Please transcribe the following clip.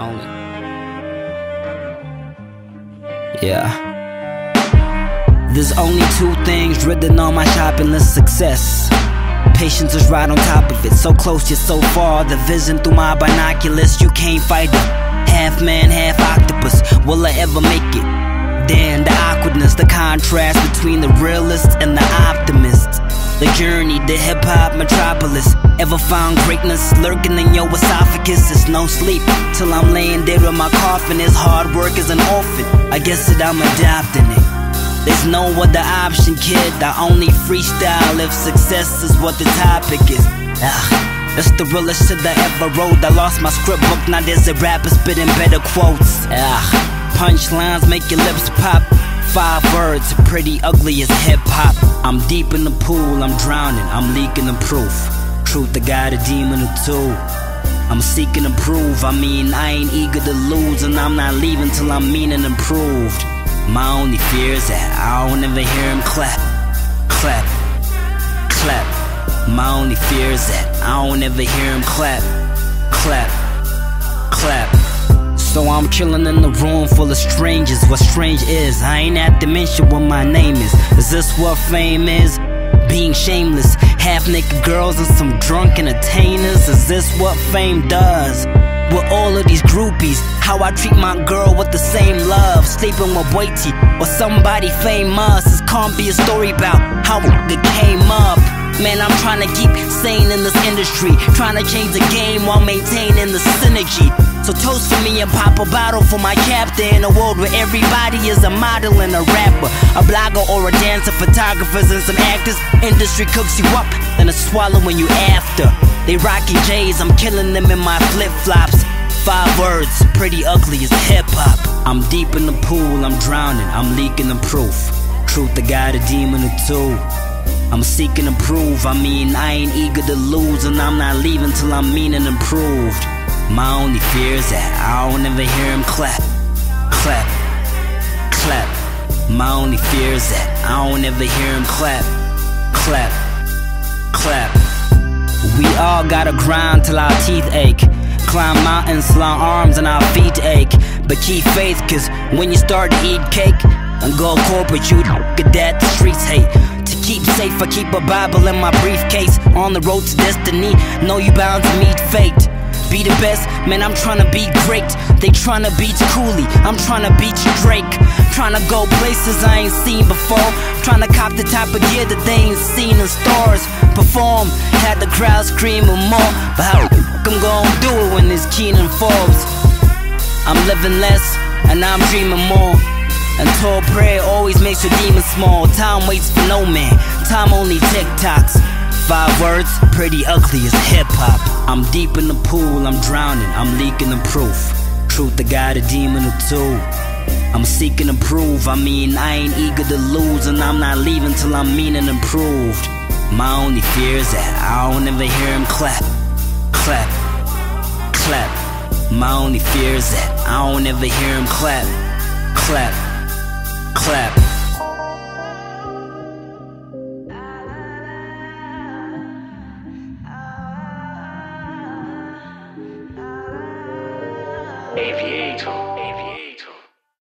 only. Yeah. There's only two things written on my shopping list success. Patience is right on top of it, so close yet so far. The vision through my binoculars, you can't fight it. Half man, half octopus, will I ever make it? Damn, the awkwardness, the contrast between the realist and the optimist. The journey, the hip hop metropolis. Ever found greatness lurking in your esophagus? It's no sleep till I'm laying there in my coffin. It's hard work as an orphan. I guess that I'm adapting it. There's no other option, kid. I only freestyle if success is what the topic is. Ugh. That's the realest shit I ever wrote. I lost my script book, now there's a rapper spitting better quotes. Ugh. Punchlines make your lips pop. Five words, Priddy Ugly as hip hop. I'm deep in the pool, I'm drowning, I'm leaking the proof. Truth, the guy, the demon, the two. I'm seeking to prove, I mean, I ain't eager to lose, and I'm not leaving till I'm mean and improved. My only fear is that I don't ever hear him clap, clap, clap. My only fear is that I don't ever hear him clap, clap. So I'm chillin' in the room full of strangers. What strange is, I ain't at dimension what my name is. Is this what fame is? Being shameless, half naked girls and some drunk entertainers. Is this what fame does? With all of these groupies, how I treat my girl with the same love. Sleeping with Boiti or somebody famous. This can't be a story about how it came up. Man, I'm trying to keep sane in this industry. Trying to change the game while maintaining the synergy. So toast for me and pop a bottle for my captain in a world where everybody is a model and a rapper, a blogger or a dancer, photographers and some actors. Industry cooks you up, then a when you after. They Rocky J's, I'm killing them in my flip flops. Five words, Priddy Ugly as hip hop. I'm deep in the pool, I'm drowning, I'm leaking the proof. Truth, the guy, a demon, the two. I'm seeking to prove, I mean, I ain't eager to lose, and I'm not leaving till I'm mean and improved. My only fear is that I don't ever hear him clap, clap, clap. My only fear is that I don't ever hear him clap, clap, clap. We all gotta grind till our teeth ache. Climb mountains, long arms, and our feet ache. But keep faith, cause when you start to eat cake and go corporate, you get that the streets hate. To keep safe, I keep a Bible in my briefcase. On the road to destiny, know you bound to meet fate be the best, man, I'm trying to be great. They trying to beat Cooley, I'm trying to beat Drake. Trying to go places I ain't seen before. Trying to cop the type of gear that they ain't seen in stores. Perform, had the crowd screaming more. But how I'm gonna do it when it's Kiernan Forbes? I'm living less, and I'm dreaming more. And tall prayer always makes your demons small. Time waits for no man, time only TikToks. Five words, Priddy Ugly as hip hop. I'm deep in the pool, I'm drowning, I'm leaking the proof. Truth, the guy, the demon, or two. I'm seeking to prove, I mean, I ain't eager to lose, and I'm not leaving till I'm mean and improved. My only fear is that I don't ever hear him clap, clap, clap. My only fear is that I don't ever hear him clap, clap, clap. Aviator, aviator.